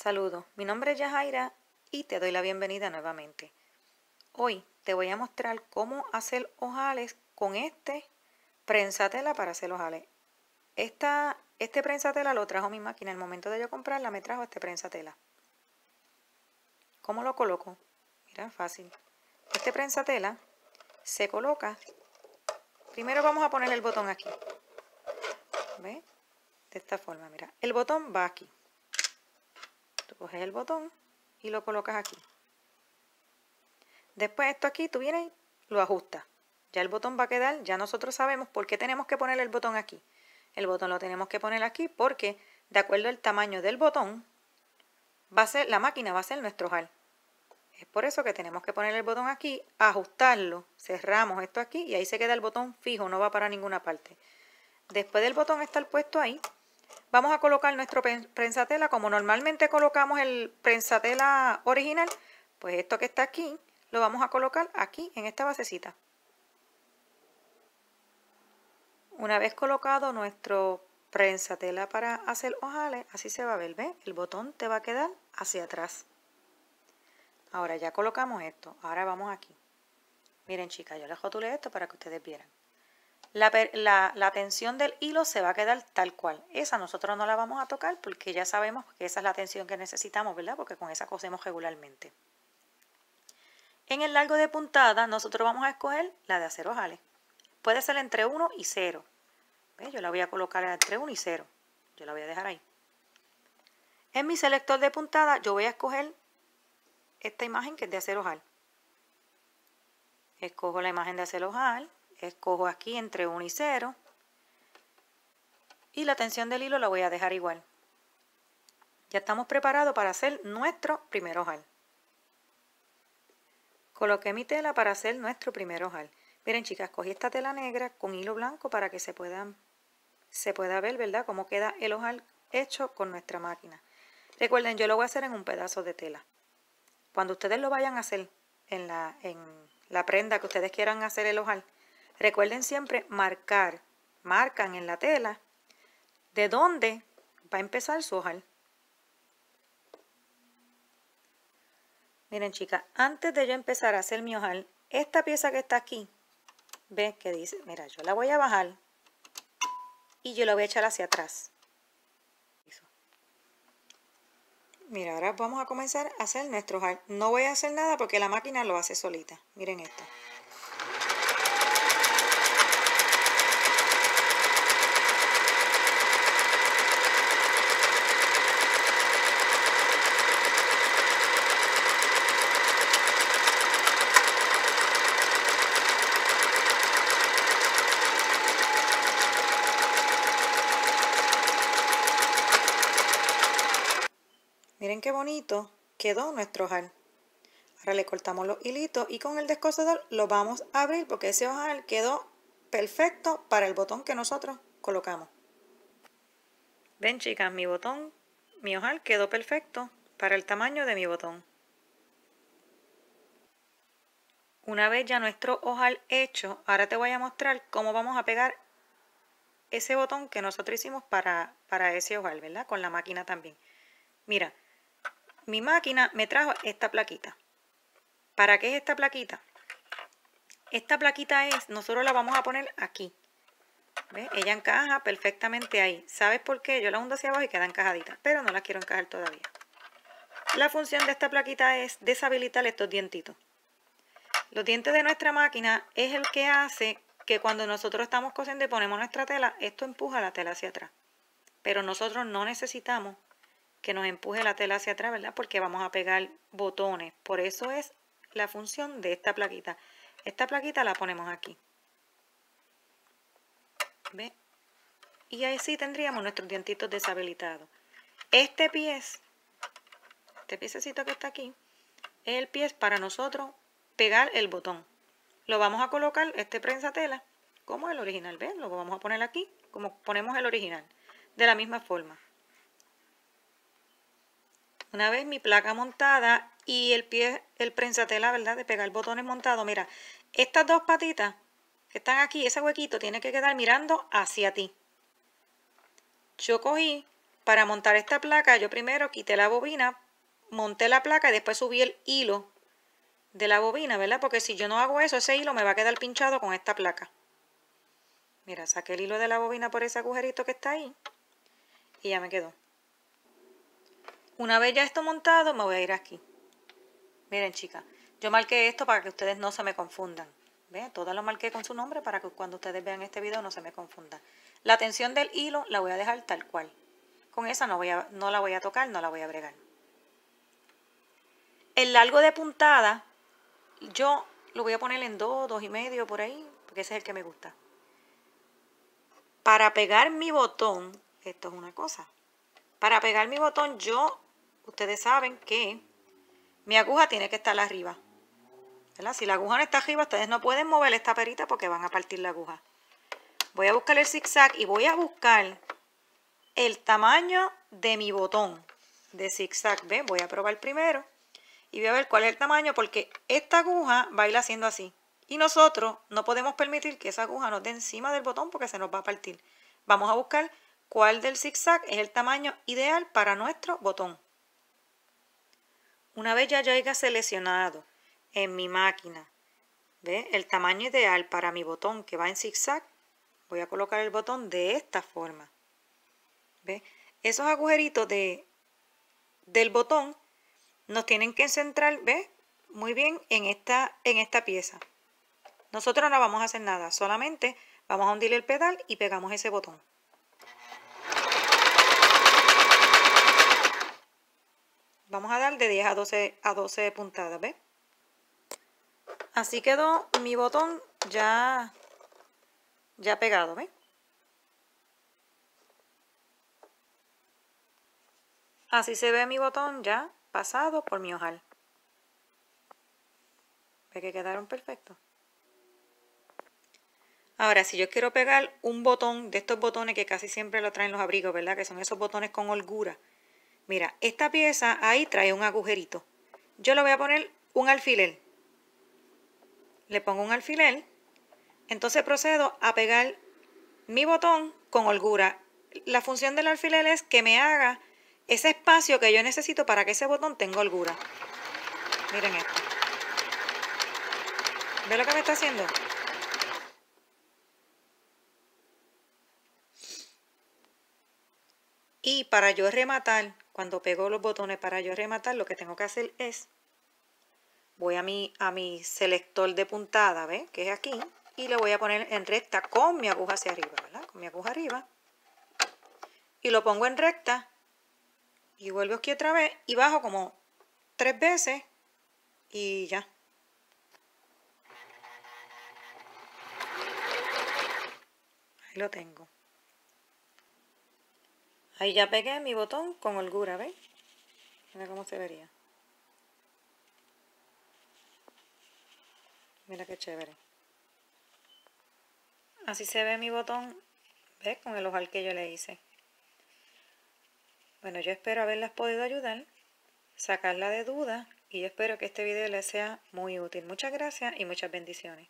Saludos, mi nombre es Yajaira y te doy la bienvenida nuevamente. Hoy te voy a mostrar cómo hacer ojales con este prensatela para hacer ojales. Esta, este prensatela lo trajo mi máquina. El momento de yo comprarla me trajo este prensatela. ¿Cómo lo coloco? Mira, fácil. Este prensatela se coloca. Primero vamos a poner el botón aquí. ¿Ves? De esta forma, mira. El botón va aquí. Tú coges el botón y lo colocas aquí. Después esto aquí, tú vienes lo ajustas. Ya el botón va a quedar, ya nosotros sabemos por qué tenemos que poner el botón aquí. El botón lo tenemos que poner aquí porque de acuerdo al tamaño del botón, va a ser, la máquina va a ser nuestro ojal. Es por eso que tenemos que poner el botón aquí, ajustarlo, cerramos esto aquí y ahí se queda el botón fijo, no va para ninguna parte. Después del botón estar puesto ahí, vamos a colocar nuestro prensatela como normalmente colocamos el prensatela original, pues esto que está aquí lo vamos a colocar aquí en esta basecita. Una vez colocado nuestro prensatela para hacer ojales, así se va a ver, ¿ves? El botón te va a quedar hacia atrás. Ahora ya colocamos esto. Ahora vamos aquí. Miren chicas, yo les rotulé esto para que ustedes vieran. La, tensión del hilo se va a quedar tal cual. Esa nosotros no la vamos a tocar porque ya sabemos que esa es la tensión que necesitamos, ¿verdad? Porque con esa cosemos regularmente. En el largo de puntada nosotros vamos a escoger la de hacer ojales. Puede ser entre 1 y 0. Yo la voy a colocar entre 1 y 0. Yo la voy a dejar ahí. En mi selector de puntada yo voy a escoger esta imagen que es de hacer ojal. Escojo la imagen de hacer ojal, escojo aquí entre 1 y 0 y la tensión del hilo la voy a dejar igual. Ya estamos preparados para hacer nuestro primer ojal. Coloqué mi tela para hacer nuestro primer ojal. Miren chicas, cogí esta tela negra con hilo blanco para que se pueda, se pueda ver, ¿verdad? Cómo queda el ojal hecho con nuestra máquina. Recuerden, yo lo voy a hacer en un pedazo de tela. Cuando ustedes lo vayan a hacer en la, en la prenda que ustedes quieran hacer el ojal, recuerden siempre marcar, marcan en la tela de dónde va a empezar su ojal. Miren chicas, antes de yo empezar a hacer mi ojal, esta pieza que está aquí, ve que dice, mira, yo la voy a bajar y yo la voy a echar hacia atrás. Mira, ahora vamos a comenzar a hacer nuestro ojal. No voy a hacer nada porque la máquina lo hace solita. Miren esto. Miren qué bonito quedó nuestro ojal. Ahora le cortamos los hilitos y con el descosador lo vamos a abrir porque ese ojal quedó perfecto para el botón que nosotros colocamos. Ven chicas, mi botón, mi ojal quedó perfecto para el tamaño de mi botón. Una vez ya nuestro ojal hecho, ahora te voy a mostrar cómo vamos a pegar ese botón que nosotros hicimos para, para ese ojal, ¿verdad? Con la máquina también. Mira, mi máquina me trajo esta plaquita. ¿Para qué es esta plaquita? Esta plaquita es, nosotros la vamos a poner aquí. Ella encaja perfectamente ahí. ¿Sabes por qué? Yo la hundo hacia abajo y queda encajadita, pero no la quiero encajar todavía. La función de esta plaquita es deshabilitar estos dientitos. Los dientes de nuestra máquina es el que hace que cuando nosotros estamos cosiendo y ponemos nuestra tela, esto empuja la tela hacia atrás. Pero nosotros no necesitamos que nos empuje la tela hacia atrás, ¿verdad? Porque vamos a pegar botones. Por eso es la función de esta plaquita. Esta plaquita la ponemos aquí. ¿Ve? Y ahí sí tendríamos nuestros dientitos deshabilitados. Este pie, este piececito que está aquí, es el pie para nosotros pegar el botón. Lo vamos a colocar, este prensa tela, como el original. ¿Ven? Lo vamos a poner aquí, como ponemos el original. De la misma forma. Una vez mi placa montada y el pie, el prensatela, ¿verdad? De pegar botones montados. Mira, estas dos patitas que están aquí, ese huequito tiene que quedar mirando hacia ti. Yo cogí, para montar esta placa, yo primero quité la bobina, monté la placa y después subí el hilo de la bobina, ¿verdad? Porque si yo no hago eso, ese hilo me va a quedar pinchado con esta placa. Mira, saqué el hilo de la bobina por ese agujerito que está ahí y ya me quedó. Una vez ya esto montado, me voy a ir aquí. Miren, chicas, yo marqué esto para que ustedes no se me confundan. ¿Ven? Todo lo marqué con su nombre para que cuando ustedes vean este video no se me confundan. La tensión del hilo la voy a dejar tal cual. Con esa no, voy a, no la voy a tocar, no la voy a bregar. El largo de puntada, yo lo voy a poner en dos, dos y medio por ahí, porque ese es el que me gusta. Para pegar mi botón, esto es una cosa. Para pegar mi botón, yo, ustedes saben que mi aguja tiene que estar arriba. Si la aguja no está arriba, ustedes no pueden mover esta perita porque van a partir la aguja. Voy a buscar el zigzag y voy a buscar el tamaño de mi botón de zigzag. Voy a probar primero y voy a ver cuál es el tamaño porque esta aguja va a ir haciendo así. Y nosotros no podemos permitir que esa aguja nos dé encima del botón porque se nos va a partir. Vamos a buscar cuál del zigzag es el tamaño ideal para nuestro botón. Una vez ya haya seleccionado en mi máquina ¿ve? el tamaño ideal para mi botón que va en zigzag, voy a colocar el botón de esta forma. ¿ve? Esos agujeritos de, del botón nos tienen que centrar ¿ve? muy bien en esta, en esta pieza. Nosotros no vamos a hacer nada, solamente vamos a hundir el pedal y pegamos ese botón. Vamos a dar de 10 a 12, a 12 puntadas, ¿ves? Así quedó mi botón ya, ya pegado, ¿ves? Así se ve mi botón ya pasado por mi ojal. ¿Ve que quedaron perfectos? Ahora, si yo quiero pegar un botón de estos botones que casi siempre lo traen los abrigos, ¿verdad? Que son esos botones con holgura. Mira, esta pieza ahí trae un agujerito. Yo le voy a poner un alfiler. Le pongo un alfiler. Entonces procedo a pegar mi botón con holgura. La función del alfiler es que me haga ese espacio que yo necesito para que ese botón tenga holgura. Miren esto. ¿Ve lo que me está haciendo? Y para yo rematar, cuando pego los botones para yo rematar, lo que tengo que hacer es, voy a mi, a mi selector de puntada, ¿ves? Que es aquí, y le voy a poner en recta con mi aguja hacia arriba, ¿verdad? Con mi aguja arriba. Y lo pongo en recta, y vuelvo aquí otra vez, y bajo como tres veces, y ya. Ahí lo tengo. Ahí ya pegué mi botón con holgura, ¿veis? Mira cómo se vería. Mira qué chévere. Así se ve mi botón, ¿ves? Con el ojal que yo le hice. Bueno, yo espero haberlas podido ayudar, sacarla de duda y espero que este video les sea muy útil. Muchas gracias y muchas bendiciones.